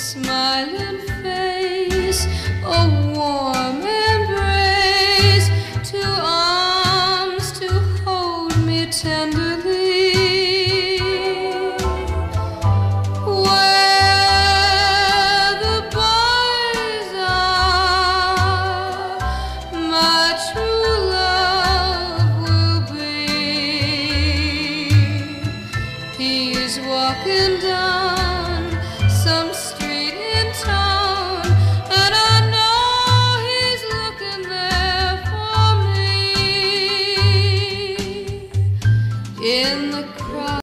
smiling face, a warm embrace, two arms to hold me tenderly. Where the boys are, my true love will be. He is walking down. in the crowd.